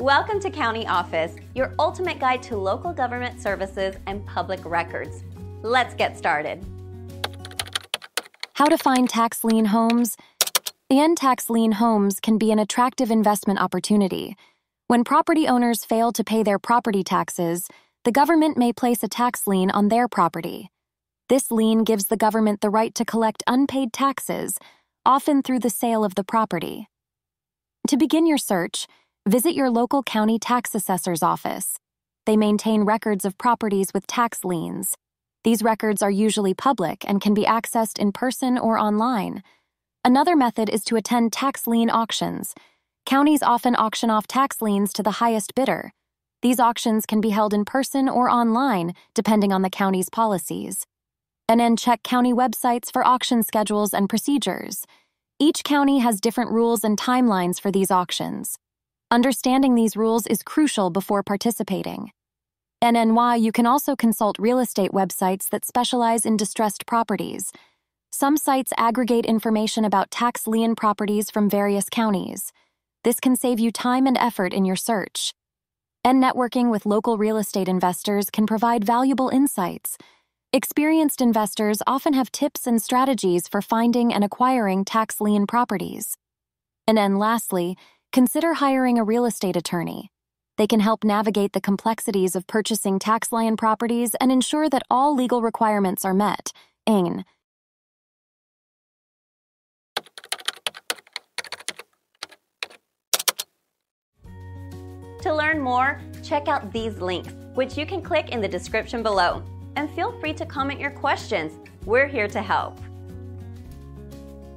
Welcome to County Office, your ultimate guide to local government services and public records. Let's get started. How to find tax lien homes? And tax lien homes can be an attractive investment opportunity. When property owners fail to pay their property taxes, the government may place a tax lien on their property. This lien gives the government the right to collect unpaid taxes, often through the sale of the property. To begin your search, visit your local county tax assessor's office. They maintain records of properties with tax liens. These records are usually public and can be accessed in person or online. Another method is to attend tax lien auctions. Counties often auction off tax liens to the highest bidder. These auctions can be held in person or online, depending on the county's policies and then check county websites for auction schedules and procedures. Each county has different rules and timelines for these auctions. Understanding these rules is crucial before participating. NNY, you can also consult real estate websites that specialize in distressed properties. Some sites aggregate information about tax lien properties from various counties. This can save you time and effort in your search. And networking with local real estate investors can provide valuable insights Experienced investors often have tips and strategies for finding and acquiring tax lien properties. And then lastly, consider hiring a real estate attorney. They can help navigate the complexities of purchasing tax lien properties and ensure that all legal requirements are met. Ain. To learn more, check out these links, which you can click in the description below and feel free to comment your questions. We're here to help.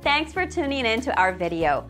Thanks for tuning in to our video.